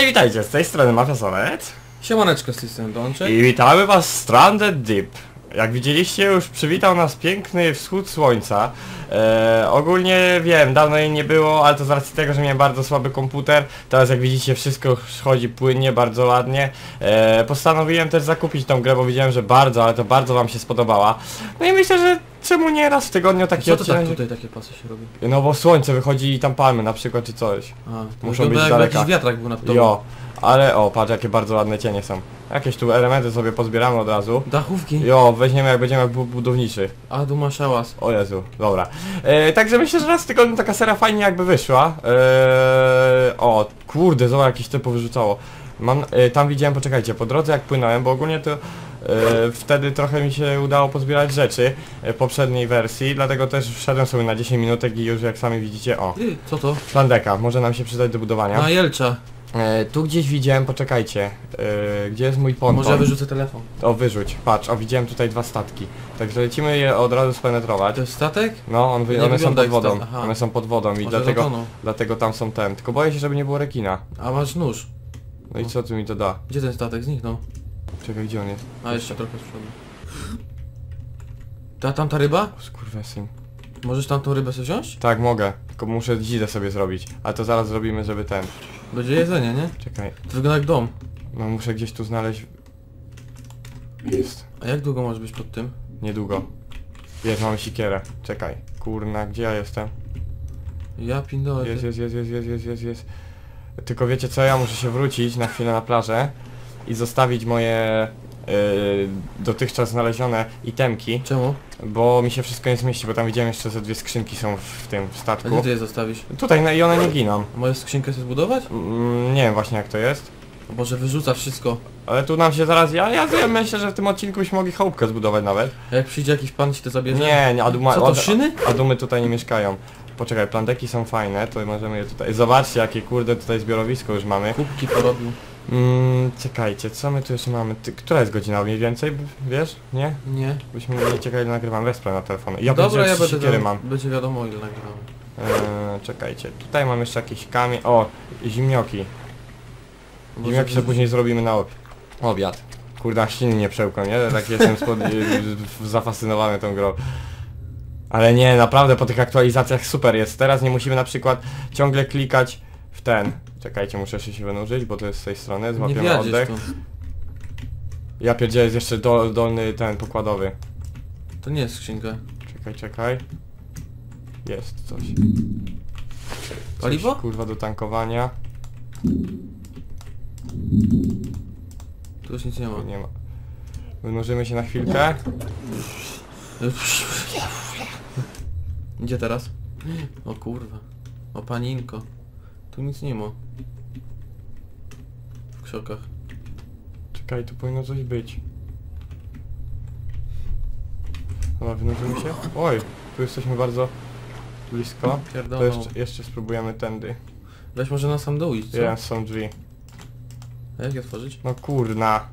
Witajcie, witajcie, z tej strony Mafia Solec Siemaneczko z tej strony Dączek. i witamy was w Stranded Deep. Jak widzieliście już przywitał nas piękny wschód słońca. E, ogólnie wiem, dawno jej nie było, ale to z racji tego, że miałem bardzo słaby komputer. Teraz jak widzicie wszystko chodzi płynnie, bardzo ładnie. E, postanowiłem też zakupić tą grę, bo widziałem, że bardzo, ale to bardzo wam się spodobała. No i myślę, że czemu nie raz w tygodniu taki Co to tak odcinek. tutaj takie pasy się robi? No bo słońce wychodzi i tam palmy na przykład czy coś. A, to Muszą być z daleka. jakiś wiatrak był nad tobą. Jo, ale o, patrz jakie bardzo ładne cienie są. Jakieś tu elementy sobie pozbieramy od razu. Dachówki. Jo, weźmiemy jak będziemy jak bu- budowniczy. A tu masz szałas. O Jezu, dobra. E, także myślę, że raz w tygodniu taka seria fajnie jakby wyszła. E, o, kurde, zobacz jakieś to powyrzucało. Mam, e, tam widziałem, poczekajcie, po drodze jak płynąłem, bo ogólnie to e, wtedy trochę mi się udało pozbierać rzeczy e, poprzedniej wersji, dlatego też wszedłem sobie na 10 minutek i już jak sami widzicie, o, Ty, co to? plandeka, może nam się przydać do budowania. A Jelcza. E, tu gdzieś widziałem, poczekajcie, e, gdzie jest mój ponton? Może ja wyrzucę telefon. O, wyrzuć, patrz, o, widziałem tutaj dwa statki. Także lecimy je od razu spenetrować. To jest statek? No, on wy, Nie one są wygląda pod jak wodą, aha. one są pod wodą i Może dlatego, dlatego tam są ten. Tylko boję się, żeby nie było rekina. A masz nóż. No i co tu mi to da? Gdzie ten statek? Zniknął. Czekaj, gdzie on jest? A jeszcze trochę z przodu. Ta tamta ryba? O, Skurwesyn. Możesz tamtą rybę sobie wziąć? Tak, mogę, tylko muszę dzidę sobie zrobić. Ale to zaraz zrobimy, żeby ten. Będzie jedzenie, nie? Czekaj, To wygląda jak dom. no muszę gdzieś tu znaleźć... Jest. A jak długo możesz być pod tym? Niedługo. Jest, mamy sikierę. Czekaj. Kurna, gdzie ja jestem? Ja pindolę. Jest, jest, jest, jest, jest, jest, jest, jest. Tylko wiecie co, ja muszę się wrócić na chwilę na plażę i zostawić moje dotychczas znalezione itemki, Czemu? bo mi się wszystko nie zmieści, bo tam widziałem jeszcze ze dwie skrzynki są w, w tym A statku. gdzie ty je zostawisz? Tutaj no, i one nie giną. A Możesz skrzynkę sobie zbudować? Mm, nie wiem właśnie jak to jest. A Może wyrzuca wszystko. Ale tu nam się zaraz, ja, ja, myślę, że w tym odcinku byśmy mogli chałupkę zbudować nawet. A jak przyjdzie jakiś pan ci to zabierze? Nie, nie, Aduma, Co to, szyny? Adumy tutaj nie mieszkają. Poczekaj, plandeki są fajne, to możemy je tutaj... Zobaczcie jakie kurde tutaj zbiorowisko już mamy. Kubki porobił. Mm, czekajcie, co my tu jeszcze mamy? Ty, która jest godzina mniej więcej? Wiesz? Nie? Nie. Byśmy nie czekali, ile nagrywam wesprę na telefon. Ja Dobra, ja będę tam, mam. będzie wiadomo ile nagrałem. Eee, czekajcie, tutaj mam jeszcze jakiś kamień. O, zimnioki. Może Zimnioki wyrzucić- później zrobimy na ob obiad. Kurda, śliny nie przełkłem, nie? Tak jestem spod... zafascynowany tą grą. Ale nie, naprawdę po tych aktualizacjach super jest. Teraz nie musimy na przykład ciągle klikać w ten. Czekajcie, muszę jeszcze się wynurzyć, bo to jest z tej strony. Złapiemy wjadziesz oddech. tu. Ja pierdzielę, jest jeszcze dol, dolny ten pokładowy. To nie jest skrzynka. Czekaj, czekaj. Jest coś. Paliwo? Kurwa do tankowania. Tu już nic nie ma. Nie ma. Wynurzymy się na chwilkę. Gdzie teraz? O kurwa. O paninko. Tu nic nie ma. W krzokach. Czekaj, tu powinno coś być. Dobra, wynurzymy się. Oj, tu jesteśmy bardzo blisko. To Pierdolą. jeszcze, jeszcze spróbujemy tędy. Weź może na sam dół iść, co? Są drzwi. A jak je otworzyć? No kurna.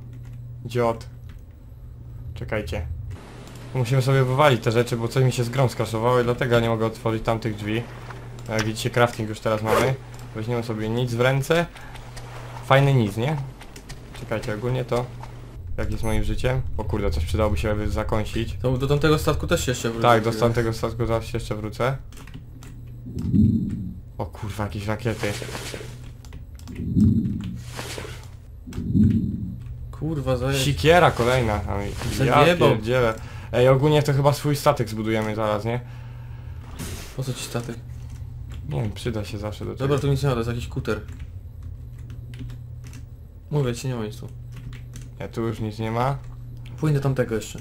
Dziot. Czekajcie. Musimy sobie wywalić te rzeczy, bo coś mi się z grą skraszowało i dlatego ja nie mogę otworzyć tamtych drzwi. A Jak widzicie crafting już teraz mamy. Weźmiemy sobie nic w ręce. Fajny nic, nie? Czekajcie, ogólnie to... Jak jest moim życiem? O kurde, coś przydałoby się zakąsić. To do tamtego statku też jeszcze wróci. Tak, do tamtego statku zaraz się jeszcze wrócę. O kurwa, jakieś rakiety. Kurwa, zajeść. Sikiera kolejna. Ja Zajebał. pierdzielę. Ej, ogólnie to chyba swój statek zbudujemy zaraz, nie? Po co ci statek? Nie wiem, przyda się zawsze do Dobra, czegoś. tu nic nie ma, to jest jakiś kuter. Mówię ci, nie ma nic tu. Nie, tu już nic nie ma. Pójdę tamtego jeszcze.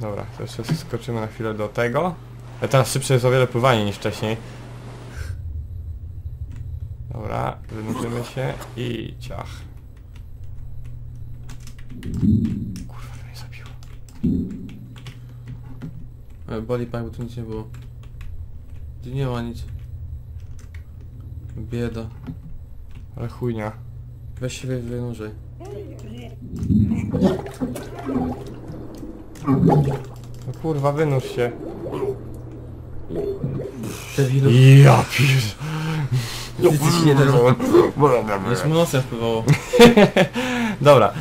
Dobra, to jeszcze skoczymy na chwilę do tego. A teraz szybsze jest o wiele pływanie niż wcześniej. Dobra, wynurzymy się i ciach. Kurwa, to mnie zabiło. E, Boli pak, bo tu nic nie było. Tu nie ma nic. Bieda. Ale chujnia. Weź się wy- wynurzaj. No kurwa, wynurz się. Debilu. Ja pier... Jesteś jeden. Już mu nosem wpływało. Dobra.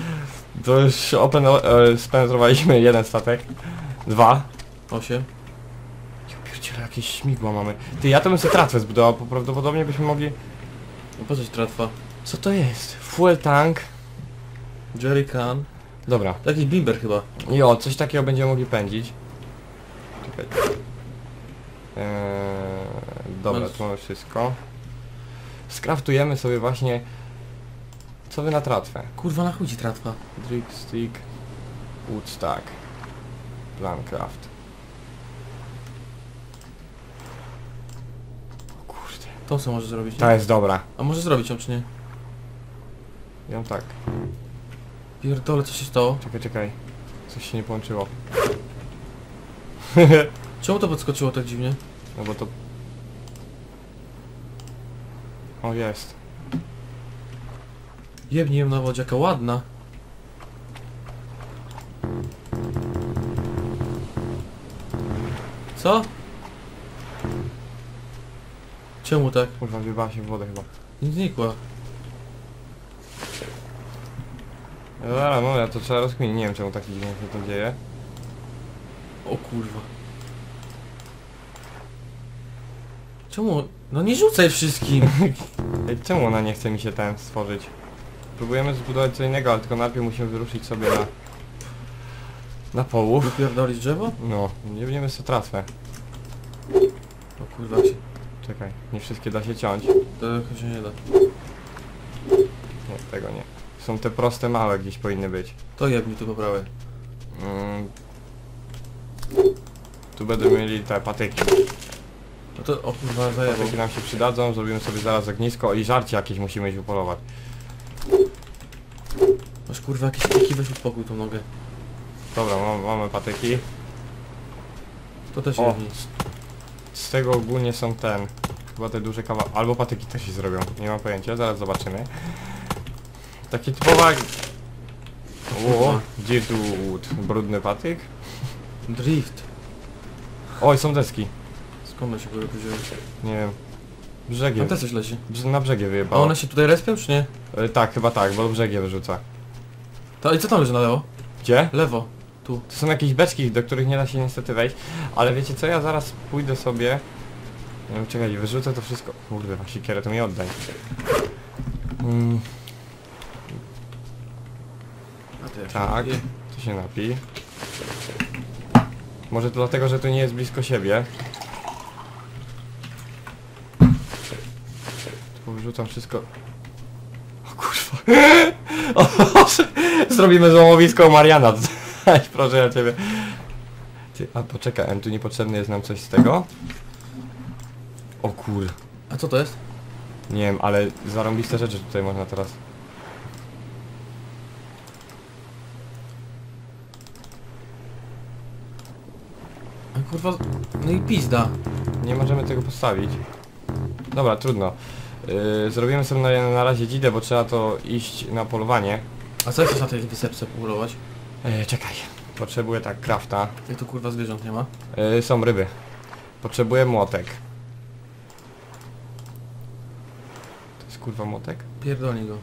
To już open- e, spenetrowaliśmy jeden statek. Dwa. Osiem. Jakieś śmigła mamy. Ty, ja to bym sobie tratwę zbudował, bo prawdopodobnie byśmy mogli... No po coś tratwa? Co to jest? Fuel tank. Jerry Can. Dobra. Taki bimber chyba. Jo, coś takiego będziemy mogli pędzić. Czekaj. Eee, dobra, Masz- tu mamy wszystko. Skraftujemy sobie właśnie... Co wy na tratwę? Kurwa na chuj ci tratwa. Drink stick, woodstack, plancraft. O kurde. To co możesz zrobić? nie? Ta jest dobra. A może zrobić ją czy nie? Ją tak. Pierdole, co się stało? Czekaj, czekaj. Coś się nie połączyło. Czemu to podskoczyło tak dziwnie? No bo to... O, jest. Jebnij ją na wodzie, jaka ładna. Co? Czemu tak? Kurwa, wjebała się w wodę chyba. Nie znikła. No Dobra, no ja to trzeba rozkminić. Nie wiem czemu taki dziwnie się to dzieje. O kurwa. Czemu? No nie rzucaj wszystkim. Ej, czemu ona nie chce mi się ten stworzyć? Próbujemy zbudować co innego, ale tylko najpierw musimy wyruszyć sobie na... Na połów. Wypierdolić drzewo? No, nie będziemy sobie tratwę. O kurwa się. Czekaj, nie wszystkie da się ciąć. To jakoś się nie da. Nie, tego nie. Są te proste, małe gdzieś powinny być. To jebnij tu poprawę. Mm. Tu będą mieli te patyki. No to o kurwa zajebał. Patyki nam się przydadzą, zrobimy sobie zaraz ognisko i żarcie jakieś musimy iść upolować. Masz kurwa jakieś tiki, weź uspokój tą nogę. Dobra, mamy, mamy patyki. To też O. z tego ogólnie są ten, chyba te duże kawa... albo patyki też się zrobią, nie mam pojęcia, zaraz zobaczymy. Taki typowa... O, Dirtwood, brudny patyk. Drift. Oj, są deski. Skąd one się kurwa wzięły? Nie wiem. Brzegiem. Tam też coś leci. Brz- Na brzegi A wyjebało. one się tutaj respią czy nie? E, Tak, chyba tak, bo brzegi wyrzuca. To i co tam leży na lewo? Gdzie? Lewo. Tu. To są jakieś beczki, do których nie da się niestety wejść. Ale wiecie co, ja zaraz pójdę sobie... Nie wiem, czekaj, wyrzucę to wszystko. Kurde, sikierę to mi oddaj. Mm, tak, tu się napij. Może to dlatego, że tu nie jest blisko siebie. Tu wyrzucam wszystko. O kurwa. O. Zrobimy złomowisko Mariana. Daj, proszę ja ciebie. Ty, a poczekaj, a tu niepotrzebny jest nam coś z tego? O kur... A co to jest? Nie wiem, ale zarąbiste rzeczy tutaj można teraz. A kurwa... No i pizda. Nie możemy tego postawić. Dobra, trudno. Yy, zrobimy sobie na, na razie dzidę, bo trzeba to iść na polowanie. A co chcesz na tej wysepce polować? Yy, czekaj. Potrzebuję tak krafta. Jak tu kurwa zwierząt nie ma? Yy, są ryby. Potrzebuję młotek. To jest kurwa młotek? Pierdolnij go.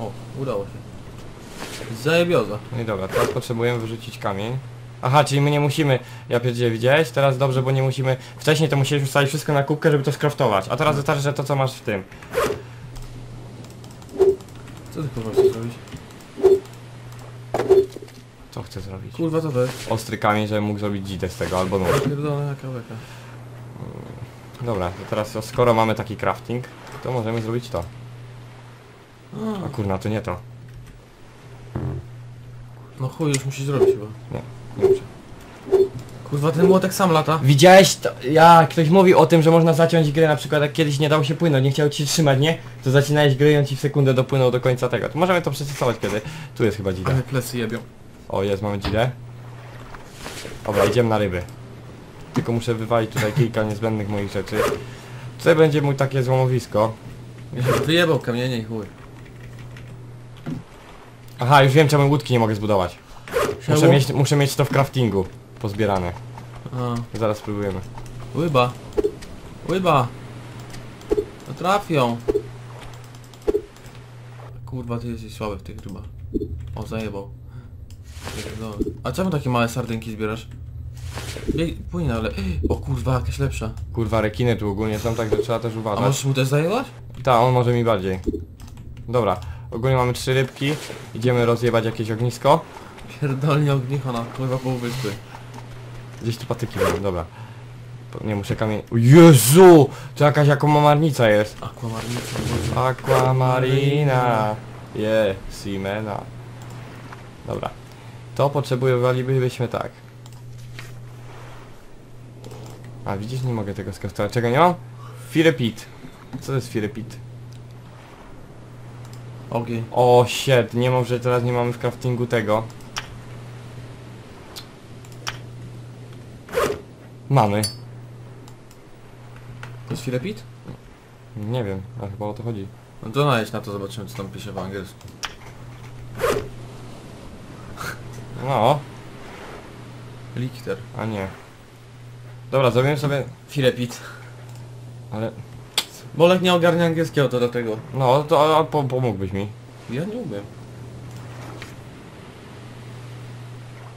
O, udało się. Zajebioza. No i dobra, teraz potrzebujemy wyrzucić kamień. Aha, czyli my nie musimy, ja pierdzielę, widziałeś? Teraz dobrze, bo nie musimy, wcześniej to musieliśmy wstawić wszystko na kubkę, żeby to skraftować, a teraz wystarczy, że to co masz w tym. Co ty chcesz zrobić? Co chcę zrobić? Kurwa to jest? Ostry kamień, żebym mógł zrobić dzidę z tego, albo nóż. Pierdolona beka. Dobra, to teraz skoro mamy taki crafting, to możemy zrobić to. A kurna, to nie to. No chuj, już musisz zrobić chyba. Nie muszę. Kurwa ten młotek sam lata. Widziałeś to, ja, ktoś mówi o tym, że można zaciąć grę, na przykład jak kiedyś nie dało się płynąć, nie chciał ci trzymać, nie? To zacinałeś grę i on ci w sekundę dopłynął do końca tego. To możemy to przetestować kiedy. Tu jest chyba dzida. Ale plecy jebią. O, jest, mamy dzidę. Dobra, idziemy na ryby. Tylko muszę wywalić tutaj kilka niezbędnych moich rzeczy. Tutaj będzie mój takie złomowisko. Ja się wyjebał kamienie i chuj. Aha, już wiem czemu łódki nie mogę zbudować. Muszę Czemu? mieć, muszę mieć to w craftingu. Pozbierane. A, Zaraz spróbujemy. łyba. Łyba. A trafią. Kurwa, ty jesteś słaby w tych rybach. O, zajebał. Pierdolę. A czemu takie małe sardynki zbierasz? Bieg, płyń ale... O kurwa, jakaś lepsza. Kurwa, rekiny tu ogólnie są, także trzeba też A uważać. możesz mu też zajebać? Tak, on może mi bardziej. Dobra, ogólnie mamy trzy rybki. Idziemy rozjebać jakieś ognisko. Pierdolnie ognicho na kurwa pół wyspy. Gdzieś tu patyki będą, dobra. Nie muszę kamień... O Jezu! To jakaś akomamarnica jest. Aquamarnica. Aquamarina. Je, Simena. Dobra. To potrzebowalibyśmy tak. A widzisz, nie mogę tego skostować. Czego nie mam? Firepit. Co to jest firepit? Ogień. O shit, nie mów, że teraz nie mamy w craftingu tego. Mamy. To jest filepit? Nie wiem, a chyba o to chodzi. No to najedź na to, zobaczymy co tam pisze po angielsku. No, Lichter. a nie. Dobra, zrobimy sobie... Filepit. Ale... Bolek nie ogarnia angielskiego, to dlatego. No, to a, po, pomógłbyś mi. Ja nie umiem.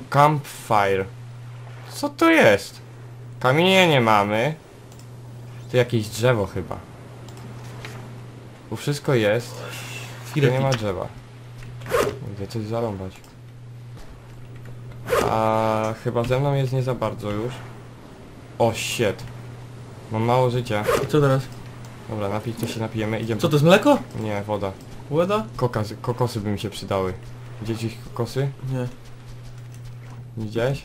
Campfire. Co to jest? Kamienie nie mamy. To jakieś drzewo chyba. Tu wszystko jest. Tu nie ma drzewa. Idę coś zarąbać. A chyba ze mną jest nie za bardzo już. O shit. Mam mało życia. Co teraz? Dobra, napić to się napijemy. Idziemy. Co to jest mleko? Nie, woda. Łeda? Kokosy, kokosy by mi się przydały. Gdzieś kokosy? Nie. Widziałeś?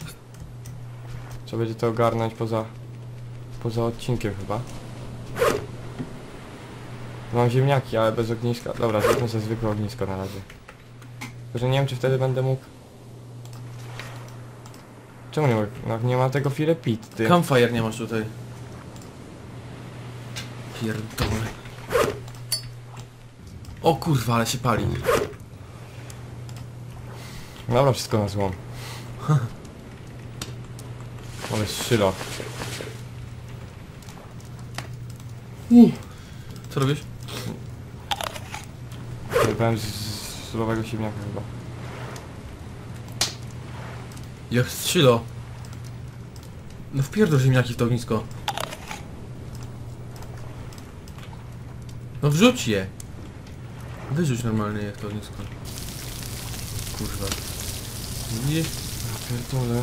Trzeba będzie to ogarnąć poza... Poza odcinkiem chyba. Mam ziemniaki, ale bez ogniska. Dobra, zróbmy sobie zwykłe ognisko na razie. Tylko, że nie wiem czy wtedy będę mógł... Czemu nie mogę? No, nie ma tego file pit, ty. Campfire nie masz tutaj. Pierdolę. O kurwa, ale się pali. Dobra, wszystko na złom. Ale szylo. Co robisz? Wybrałem z, z surowego ziemniaka chyba. Jak strzylo. No wpierdol ziemniaki w to ognisko. No wrzuć je. Wyrzuć normalnie je w to ognisko. Kurwa. Widzisz? Pierdolę.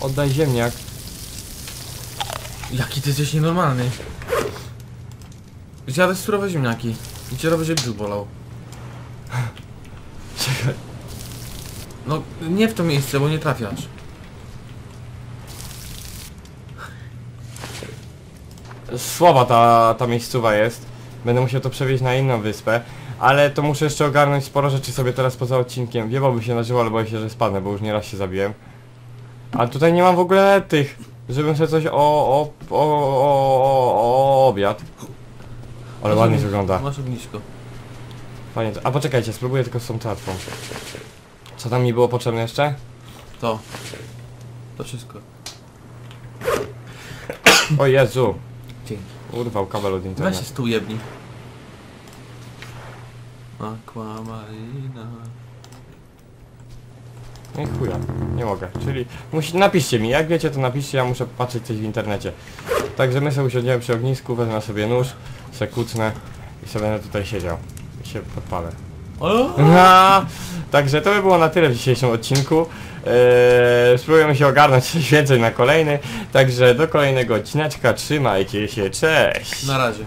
Oddaj ziemniak. Jaki ty jesteś nienormalny. Zjadłeś surowe ziemniaki. I cię robię, że brzuch bolał. Czekaj. No, nie w to miejsce, bo nie trafiasz. Słaba ta, ta miejscowa jest. Będę musiał to przewieźć na inną wyspę. Ale to muszę jeszcze ogarnąć sporo rzeczy sobie teraz poza odcinkiem. Wiebałby się na żywo, ale boję się, że spadnę, bo już nieraz się zabiłem. A tutaj nie mam w ogóle tych, żebym sobie coś o, o, o, o, o, o obiad. Ale ładnie to wygląda. Masz ognisko. Fajnie. A poczekajcie, spróbuję tylko z tą tratwą. Co tam mi było potrzebne jeszcze? To. To wszystko. O Jezu! Dzięki. Urwał kabel od Weź się internetu. stół jebni. Aquamarina. Nie chuja, nie mogę. Czyli musi, napiszcie mi, jak wiecie to napiszcie, ja muszę patrzeć coś w internecie. Także my sobie usiądziemy przy ognisku, wezmę sobie nóż, se kucnę i sobie będę tutaj siedział. I się podpalę. O! A, także to by było na tyle w dzisiejszym odcinku. Eee, spróbujemy się ogarnąć coś więcej na kolejny. Także do kolejnego odcineczka, trzymajcie się, cześć! Na razie.